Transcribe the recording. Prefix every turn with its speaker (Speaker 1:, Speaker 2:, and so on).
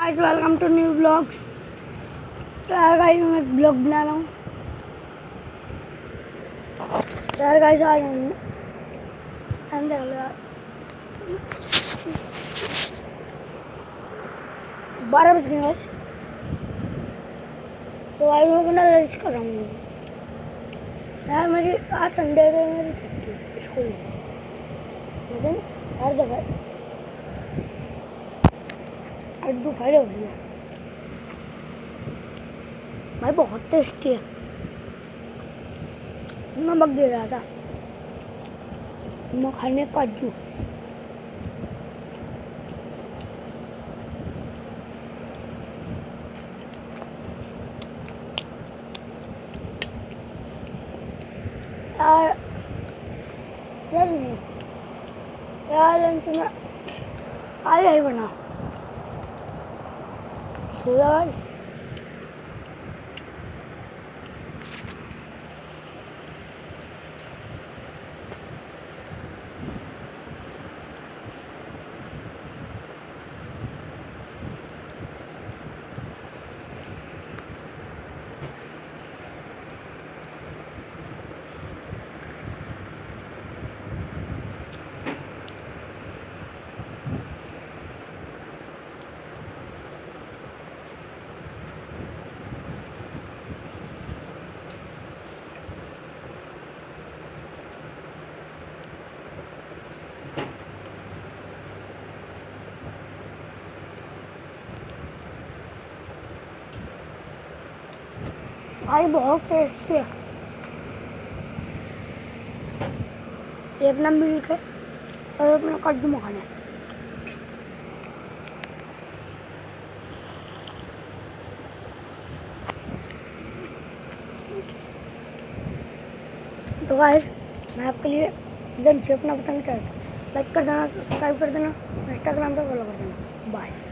Speaker 1: Guys welcome to new blogs यार guys मैं blog बना रहा हूँ। यार गाइस आज हम अंदर यार। बारह बज गए गाइस तो आज मैं अपना लंच कर रहा हूँ। यार मेरी आज संडे तो मेरी छुट्टी स्कूल में लेकिन, हर दफ़ा लड्डू खड़े हो गए। भाई, बहुत टेस्टी है। नमक दे रहा था। मखाने काजू यार यार यार लंच में ही बना। यार भाई बहुत टेस्टी है। ये अपना मिल्क है और अपना कद्दू मखाना है। तो गाइस मैं आपके लिए लंच अपना बताना चाहता हूँ। लाइक कर देना सब्सक्राइब कर देना इंस्टाग्राम पे फॉलो कर देना। बाय